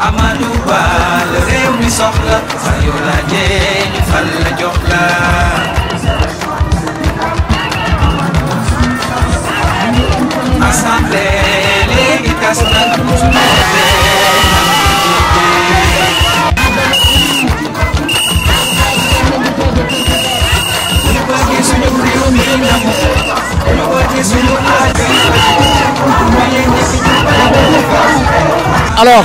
Amadou Ba la mi soxla saa yoo laajee ñu fal la jox la. Alors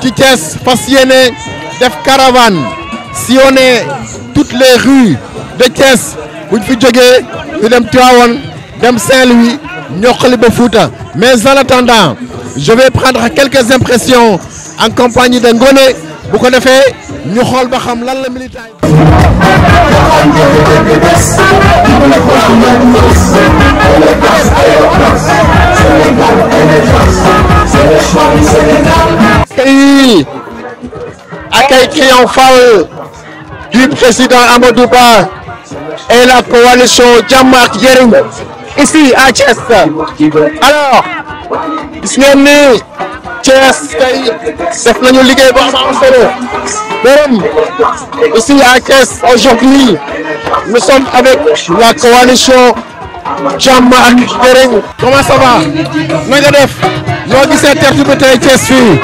ci Thiès fas yéene def caravane sillonner toutes les rues de Thiès. Buñ fi jógee ñu dem Tivaouane dem Saint-Louis ñoqali ba Fouta. Mais en attendant je vais prendre quelques impressions en compagnie de Ngoné. Bu ko defee ñu Accueilli, accueil triomphal du président Amadou Ba et la coalition Jàmm ak Njariñ ici à Thiès. Alors, gis ngeen ni Thiès tey def nañu liggéey bu ici à Thiès aujourd'hui nous sommes avec la coalition Jàmm ak Njariñ. Comment ça va? na nga def noo gisee tertu bi tey Thiès fii.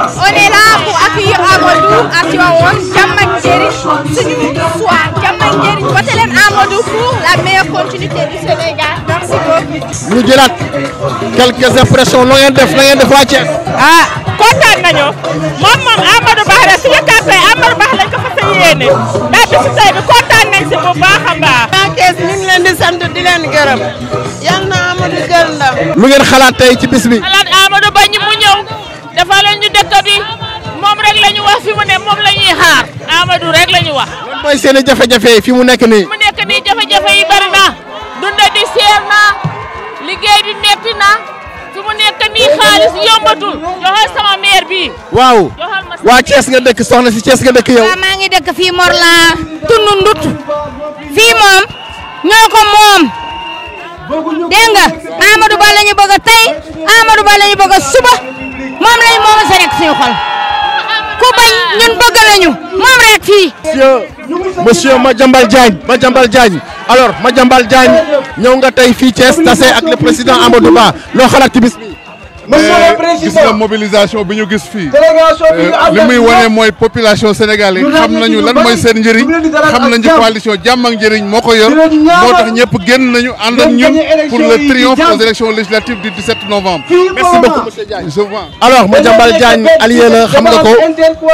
On est là pour accueillir Amadou à Tivaouane jàmm ak njëriñ suñu soir jàmm ak njëriñ voté leen Amadou pour la meilleure continuité du Sénégal merci beaucoup. ñu jëlaat quelques impressions noo ngeen def la ngeen def waa Thiès. ah kontaan nañu moom moom Amadou Ba la suñu kàrtay Amadou Ba lañ ko fas yéene daa bisu tey bi bu baax a baax. waa Thiès ñu ngi leen di sant di leen gërëm yal na Amadou jël ndam. lu ngeen xalaat tey ci bis bi. xalaat Amadou Ba ñi mu ñëw dafa leen ñu dëkk bi moom rek la ñu wax fi mu ne moom la ñuy xaar Amadou rek la ñu wax. lan mooy seeni jafe-jafe fi mu nekk nii. mu nekk nii jafe-jafe yi bari na dunda di seer na liggéey bi metti na fi mu nekk nii xaalis yombatul. Joxe sama maire bi. Waaw. Waa Thiès nga dëkk soxna si Thiès nga dëkk yow. waaw maa ngi dëkk fii Morla. Tundu ndut. Fii moom ñoo ko moom. Dégg nga? Amadou Ba la ñu bëgg a tey Amadou Ba la ñu bëgg a suba. Moom la moom sa nekk suñu xol. Ku bañ ñun bëgg nañu. Moom rek fii. monsieur monsieur Madiambal Diagne Madiambal Diagne. Alors Madiambal Diagne ñëw nga tey fii Thiès tase ak le président Amadou Ba. Loo xalaat ci bi. gis nga mobilisation bi ñu gis fii. li muy wane mooy population Sénégal yi xam nañu lan mooy seen njëriñ xam nañu coalition jàmm ak njëriñ moo ko yor moo tax ñëpp génn nañu ànd ak ñun pour le triomphe aux élections législatives du 17 novembre. merci beaucoup monsieur Diagne. Alors Madiambal Diagne allié la xam nga ko?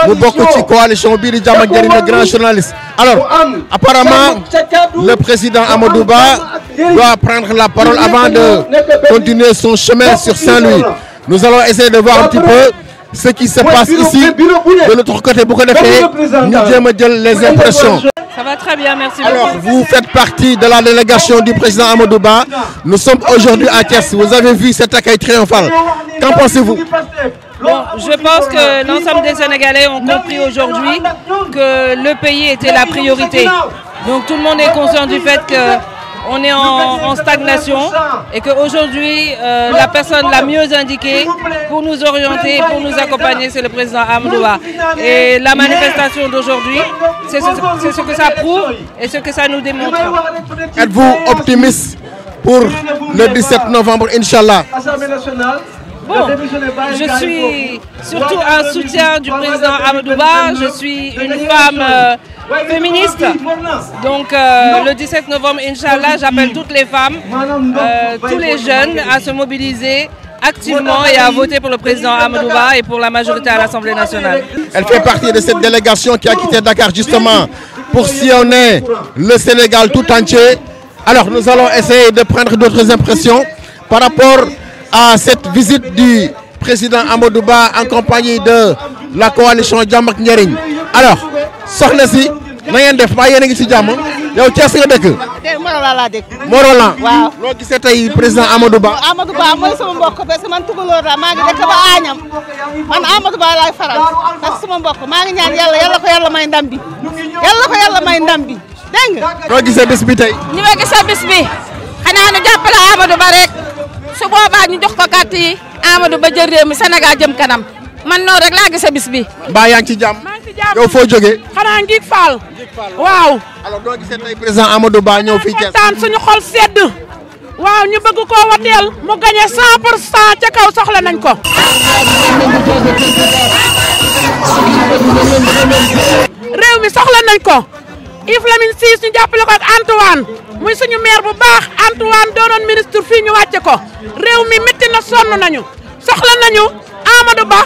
mu bokk ci coalition bii di jàmm ak njëriñ le grand journaliste. alors apparemment le président Amadou Ba doit prendre la parole avant de continuer son chemin sur Saint-Louis. Nous allons essayer de voir un petit peu ce qui se passe ici de l'autre côté jéem a jël les impressions. ça va très bien merci Alors, vous faites partie de la délégation du président Amadou Ba. Nous sommes aujourd'hui à Thiès. Vous avez vu cet accueil triomphal. Qu'en pensez-vous? Bon, je pense que l'ensemble des Sénégalais ont compris aujourd'hui que le pays était la priorité. Donc tout le monde est conscient du fait que on est en, en stagnation et qu'aujourd'hui, euh, la personne la mieux indiquée pour nous orienter et pour nous accompagner, c'est le président Amadou Ba. Et la manifestation d'aujourd'hui, c'est ce, que ça prouve et ce que ça nous démontre. Êtes-vous optimiste pour le 17 novembre, Inch'Allah? Bon, je suis surtout un soutien du président Amadou Ba. Je suis une femme euh, féministe. Donc euh, le 17 novembre, Inch'Allah, j'appelle toutes les femmes, euh, tous les jeunes à se mobiliser activement et à voter pour le président Amadou Ba et pour la majorité à l'Assemblée nationale. Elle fait partie de cette délégation qui a quitté Dakar justement pour sillonner le Sénégal tout entier. Alors nous allons essayer de prendre d'autres impressions par rapport à cette visite du président Amadou Ba en compagnie de la coalition Jàmm ak Njariñ. Alors soxna si na ngeen def maa yéen a ngi ci jàmm? Yow Thiès nga dëkk? Morolan Morola laa dégg. Morolan Waaw. loo gisee tey président Amadou Ba? Amadou Ba mooy sama mbokk parce que man tugalóor laa maa ngi dëkk ba Añam man Amadou Ba laay faral ak sama mbokk maa ngi ñaan yàlla yàlla ko yàlla may ndam bi. Yàlla ko yàlla may ndam bi dégg nga. loo gisee bi tey? Ñu ma gis bis bi xanaa nu jàppale Amadou Ba rek. Su boobaa ñu jox ko carte yi Amadou Ba jël réew mi Sénégal jëm kanam. Man noonu rek laa gisee bis bi. mbaa yaa ngi ci jàmm? Yow foo jógee xanaa ngiig faal waaw. Alors loo gisee tey président Amadou Ba ñëw fii Thiès? Kontaan suñu xol sedd. Waaw ñu bëgg koo wateel. Mu gagné 100 pour cent ca kaw soxla nañ ko. Réew mi soxla nañ ko. Yves Lamine Ciss ñu jàppale ko ak Antoine. Muy suñu maire bu baax. Antoine doonoon ministre fii ñu wàcce ko. Réew mi métti na sonn nañu. Soxla nañu Amadou Ba.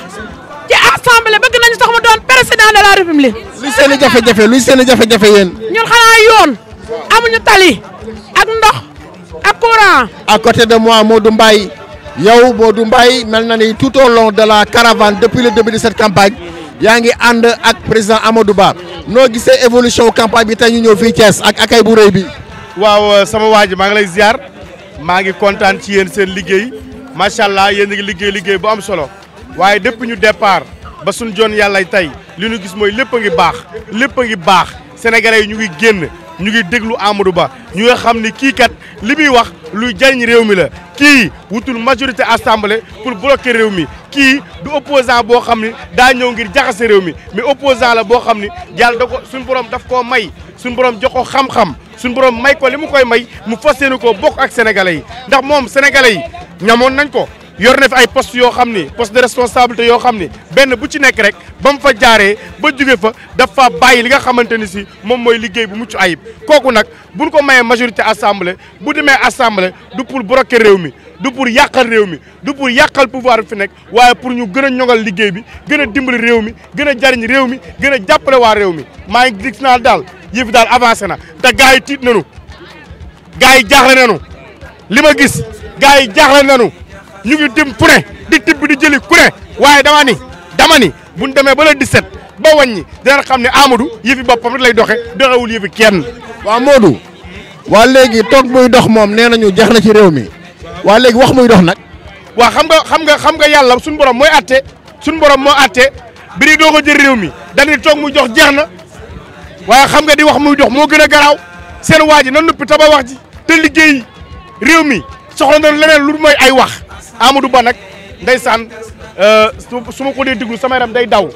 Assemblée bëgg nañu sax mu doon président de la république. Luy seen i jafe-jafe luy seen i jafe-jafe yéen. Ñun xanaa yoon amuñu tali ak ndox ak courant. À côté de moi Modou Mbaye. Yow Modou Mbaye mel na ni tout au long de la caravane depuis le début de cette campagne yaa ngi ànd ak président Amadou Ba. Noo gisee évolution campagne bi tey ñu ñëw fii Thiès ak akay bu rëy bi? Waaw sama waa ji maa ngi lay ziar. Maa ngi kontaan ci yéen seen liggéey. Macha allah yéen a ngi liggéey liggéey bu am solo. Waaye depuis ñu départ ba suñ joon yàlla tey li ñu gis mooy lépp a ngi baax lépp a baax. Sénégalais yi ñu ngi génn ñu ngi déglu Amadou Ba ñu nga xam ni kii kat li muy wax luy jariñ réew mi la. Kii wutul majorité assemblée pour bloquer réew mi. Kii du opposant boo xam ni daa ñëw ngir jaxase réew mi mais opposant la boo xam ni yàlla da ko suñu borom daf koo may suñ borom jox ko xam-xam suñu borom may ko li mu koy may mu fas yéene koo bokk ak sénégalais yi. Ndax moom sénégalais yi ñamoon nañ ko. Yor na fi ay poste yoo xam ni poste de responsabilité yoo xam ni benn bu ci nekk rek ba mu fa jaaree ba jóge fa dafa bàyyi li nga xamante ni si moom mooy liggéey bu mucc ayib. Kooku nag buñ ko mayee majorité assemblée bu demee assemblée du pour bloquer réew mi du pour yàqal réew mi du pour yàqal pouvoir fi nekk waaye pour ñu gën a ñoŋal liggéey bi gën a dimbali réew mi gën a jariñ réew mi gën a jàppale waa réew mi. Maa ngi gis naa daal yëf daal avancé na te gars yi tiit nañu gars yi nañu. Li gis gars yi nañu ñu ngi dem fu ne di tibb di jëli ku ne waaye dama ni dama ni buñ demee ba le 17 ba wàññi dina xam ne Amadou yëfi boppam rek lay doxe doxewul yëfi kenn. Waa Modou waa léegi toog muy dox moom nee nañu jeex na ci réew mi. Waa léegi wax muy dox nag. Waa xam nga xam nga xam nga yàlla suñu borom mooy atte suñu borom moo atte bi di doog a jël réew mi. Dañuy toog muy dox jeex na. Waaye xam nga di wax muy dox moo gën a garaaw. Seen waa ji na nuppi taba wax ji. Te liggéey réew mi soxla na leneen lu mooy ay wax. Amadou Ba nag ndeysaan su su ma ko dee déglu sama yaram day daw.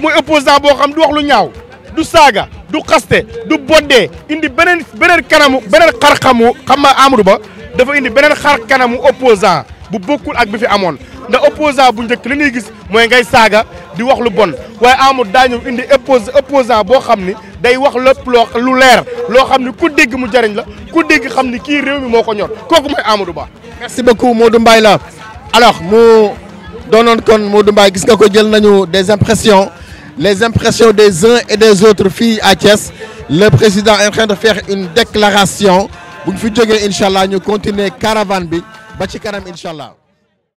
Mooy opposant boo xam du wax lu ñaaw du saaga du xaste du boddee indi beneen beneen kanamu beneen xar-xamu xam nga Amadou Ba dafa indi beneen xar kanamu opposant bu bokkul ak bi fi amoon. Ndax opposant bu njëkk li ñuy gis mooy ngay saaga di wax lu bon. waaye Amadou daa ñëw indi oppos opposant boo xam ni day wax lépp loo lu leer loo xam ni ku dégg mu jariñ la ku dégg xam ni kii réew mi moo ko ñor. Kooku mooy Amadou Ba. merci beaucoup Modou Mbaye la alors mu doonoon kon Modou Mbaye gis nga ko jël nañu des impressions les impressions des uns et des autres fii à Thiès. Le président est en train de faire une déclaration. Bu ñu fi jógee incha ñu continuer caravane bi ba ci kanam incha.